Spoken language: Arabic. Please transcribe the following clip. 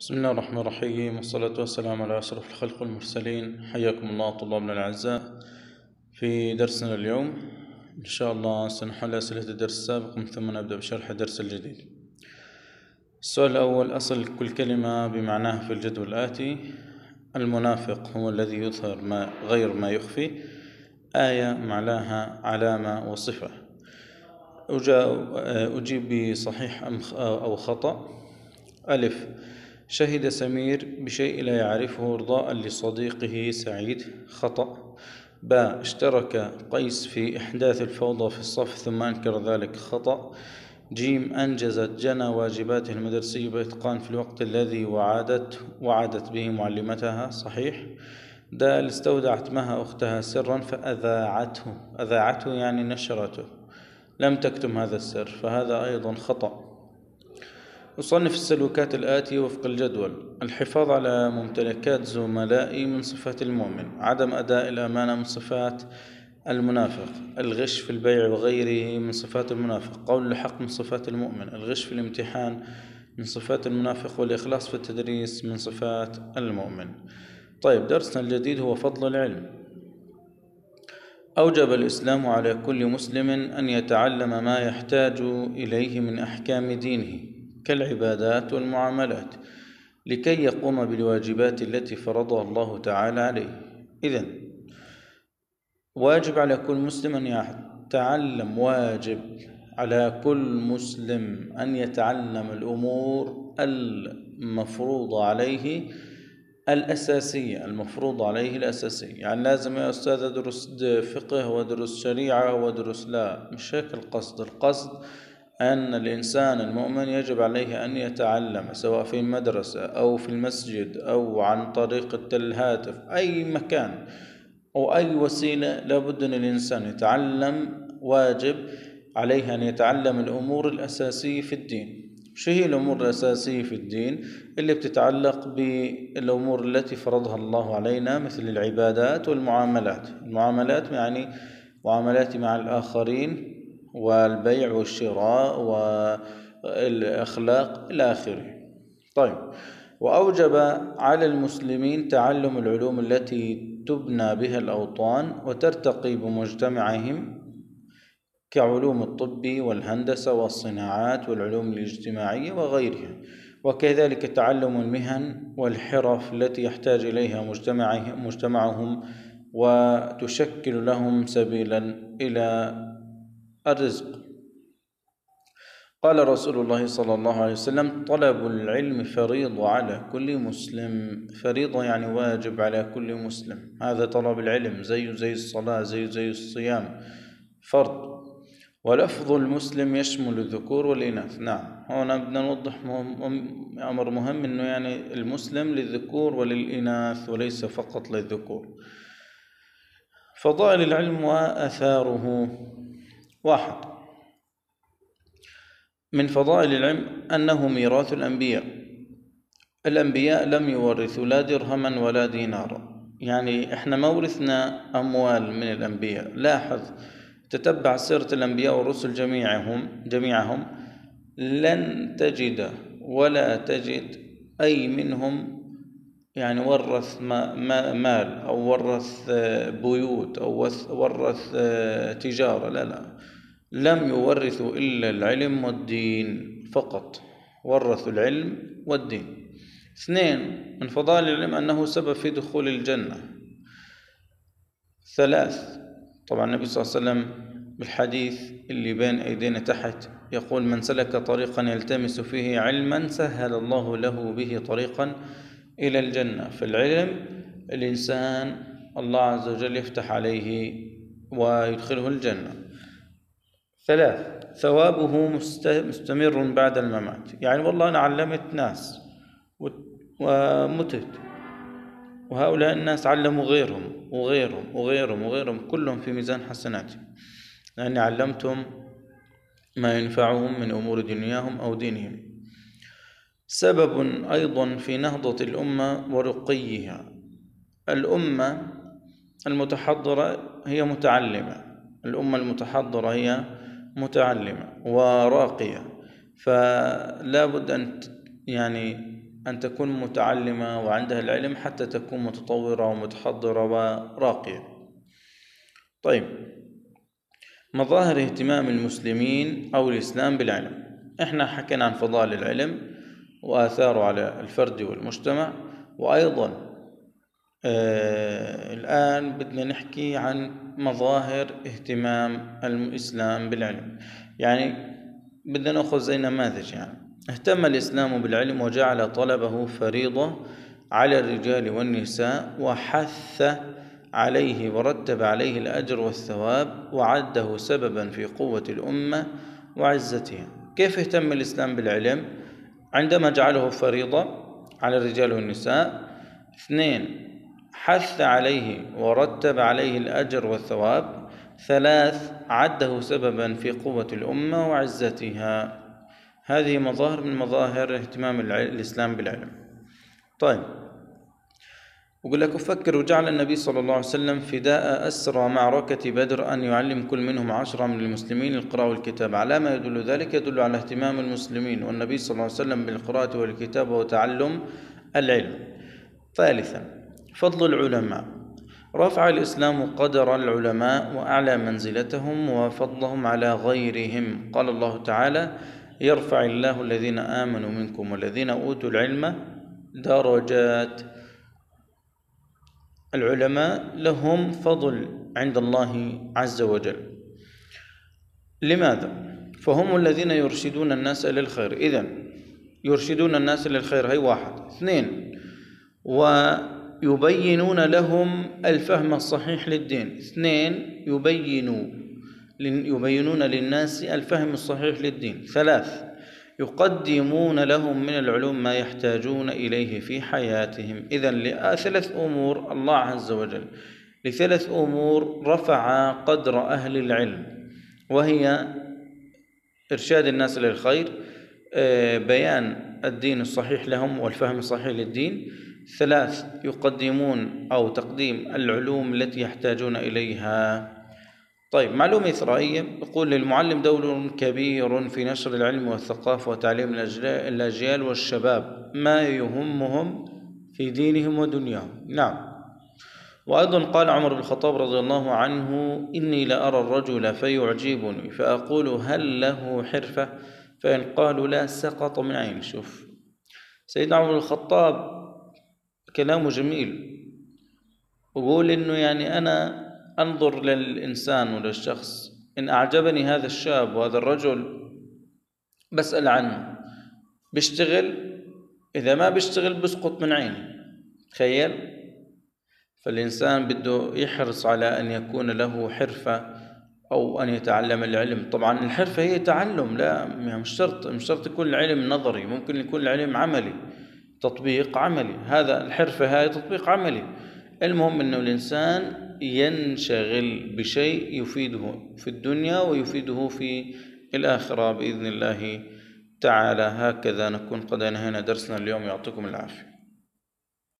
بسم الله الرحمن الرحيم والصلاة والسلام على أشرف الخلق والمرسلين. حياكم الله طلابنا الأعزاء في درسنا اليوم. إن شاء الله سنحل أسئلة الدرس السابق من ثم نبدأ بشرح الدرس الجديد. السؤال الأول أصل كل كلمة بمعناها في الجدول الآتي المنافق هو الذي يظهر ما غير ما يخفي. آية معناها علامة وصفة. أجيب بصحيح أو خطأ؟ ألف. شهد سمير بشيء لا يعرفه إرضاء لصديقه سعيد خطأ. باء اشترك قيس في إحداث الفوضى في الصف ثم أنكر ذلك خطأ. جيم أنجزت جنى واجباتها المدرسية بإتقان في الوقت الذي وعدت وعدت به معلمتها صحيح. دال استودعت مها أختها سرا فأذاعته أذاعته يعني نشرته. لم تكتم هذا السر فهذا أيضا خطأ. أصنف السلوكات الآتية وفق الجدول الحفاظ على ممتلكات زملائي من صفات المؤمن عدم أداء الأمانة من صفات المنافق الغش في البيع وغيره من صفات المنافق قول الحق من صفات المؤمن الغش في الامتحان من صفات المنافق والإخلاص في التدريس من صفات المؤمن. طيب درسنا الجديد هو فضل العلم. أوجب الإسلام على كل مسلم أن يتعلم ما يحتاج إليه من أحكام دينه. كالعبادات والمعاملات لكي يقوم بالواجبات التي فرضها الله تعالى عليه. إذن واجب على كل مسلم أن يتعلم واجب على كل مسلم أن يتعلم الأمور المفروضة عليه الأساسية المفروض عليه الأساسية. يعني لازم يا أستاذ أدرس فقه وأدرس شريعة وأدرس لا مش هيك القصد؟ القصد أن الإنسان المؤمن يجب عليه أن يتعلم سواء في المدرسة أو في المسجد أو عن طريق الهاتف أي مكان أو أي وسيلة لابد أن الإنسان يتعلم واجب عليه أن يتعلم الأمور الأساسية في الدين. شو هي الأمور الأساسية في الدين؟ اللي بتتعلق بالأمور التي فرضها الله علينا مثل العبادات والمعاملات. المعاملات يعني معاملاتي مع الآخرين والبيع والشراء والأخلاق إلى آخره. طيب وأوجب على المسلمين تعلم العلوم التي تبنى بها الأوطان وترتقي بمجتمعهم كعلوم الطب والهندسة والصناعات والعلوم الاجتماعية وغيرها. وكذلك تعلم المهن والحرف التي يحتاج إليها مجتمعهم وتشكل لهم سبيلا إلى الرزق. قال رسول الله صلى الله عليه وسلم طلب العلم فريضة على كل مسلم. فريضة يعني واجب على كل مسلم. هذا طلب العلم. زي زي الصلاة زي زي الصيام. فرض. ولفظ المسلم يشمل الذكور والإناث. نعم. هنا بدنا نوضح أمر مهم أنه يعني المسلم للذكور وللإناث وليس فقط للذكور. فضائل العلم وآثاره. واحد. من فضائل العلم أنه ميراث الأنبياء. الأنبياء لم يورثوا لا درهما ولا دينارا. يعني إحنا ما ورثنا أموال من الأنبياء. لاحظ تتبع سيرة الأنبياء والرسل جميعهم جميعهم. لن تجد ولا تجد أي منهم يعني ورث مال أو ورث بيوت أو ورث تجارة لا لا. لم يورثوا إلا العلم والدين فقط. ورثوا العلم والدين. اثنين من فضائل العلم أنه سبب في دخول الجنة. ثلاث طبعا النبي صلى الله عليه وسلم بالحديث اللي بين أيدينا تحت يقول من سلك طريقا يلتمس فيه علما سهل الله له به طريقا إلى الجنة. في العلم الإنسان الله عز وجل يفتح عليه ويدخله الجنة. ثلاث ثوابه مستمر بعد الممات. يعني والله أنا علمت ناس ومتت. وهؤلاء الناس علموا غيرهم وغيرهم وغيرهم وغيرهم كلهم في ميزان حسناتهم لأني علمتهم ما ينفعهم من أمور دنياهم أو دينهم. سبب أيضا في نهضة الأمة ورقيها. الأمة المتحضرة هي متعلمة. الأمة المتحضرة هي متعلمة وراقية. فلا بد أن يعني أن تكون متعلمة وعندها العلم حتى تكون متطورة ومتحضرة وراقية. طيب مظاهر اهتمام المسلمين أو الإسلام بالعلم. إحنا حكينا عن فضائل العلم. وآثاره على الفرد والمجتمع. وأيضا آه الآن بدنا نحكي عن مظاهر اهتمام الإسلام بالعلم. يعني بدنا نأخذ زي نماذج يعني. اهتم الإسلام بالعلم وجعل طلبه فريضة على الرجال والنساء وحث عليه ورتب عليه الأجر والثواب وعده سببا في قوة الأمة وعزتها. كيف اهتم الإسلام بالعلم؟ عندما جعله فريضة على الرجال والنساء اثنين حث عليه ورتب عليه الأجر والثواب ثلاث عده سببا في قوة الأمة وعزتها. هذه مظاهر من مظاهر اهتمام الإسلام بالعلم. طيب وقل لك أفكر وجعل النبي صلى الله عليه وسلم فداء أسرى معركة بدر أن يعلم كل منهم عشرة من المسلمين القراءة والكتاب. على ما يدل ذلك يدل على اهتمام المسلمين والنبي صلى الله عليه وسلم بالقراءة والكتاب وتعلم العلم. ثالثا فضل العلماء. رفع الإسلام قدر العلماء وأعلى منزلتهم وفضلهم على غيرهم. قال الله تعالى يرفع الله الذين آمنوا منكم والذين أوتوا العلم درجات. العلماء لهم فضل عند الله عز وجل. لماذا؟ فهم الذين يرشدون الناس إلى الخير اذا يرشدون الناس إلى الخير هي واحد. اثنين ويبينون لهم الفهم الصحيح للدين. اثنين يبينوا يبينون للناس الفهم الصحيح للدين. ثلاث يقدمون لهم من العلوم ما يحتاجون إليه في حياتهم. إذا لثلاث أمور الله عز وجل لثلاث أمور رفع قدر أهل العلم وهي إرشاد الناس للخير آه، بيان الدين الصحيح لهم والفهم الصحيح للدين. ثلاث يقدمون أو تقديم العلوم التي يحتاجون إليها. طيب معلومة إثرائية يقول للمعلم دور كبير في نشر العلم والثقافة وتعليم الأجيال والشباب ما يهمهم في دينهم ودنياهم. نعم. وأيضا قال عمر بن الخطاب رضي الله عنه إني لأرى الرجل فيعجبني فأقول هل له حرفة؟ فإن قالوا لا سقط من عين. شوف سيدنا عمر بن الخطاب كلامه جميل. وقول إنه يعني أنا أنظر للإنسان وللشخص. إن أعجبني هذا الشاب وهذا الرجل بسأل عنه. بيشتغل؟ إذا ما بيشتغل بسقط من عيني. تخيل؟ فالإنسان بده يحرص على أن يكون له حرفة أو أن يتعلم العلم. طبعا الحرفة هي تعلم لا مش شرط مش شرط يكون العلم نظري ممكن يكون العلم عملي تطبيق عملي. هذا الحرفة هاي تطبيق عملي. المهم أنه الإنسان ينشغل بشيء يفيده في الدنيا ويفيده في الآخرة بإذن الله تعالى. هكذا نكون قد أنهينا درسنا اليوم. يعطيكم العافية.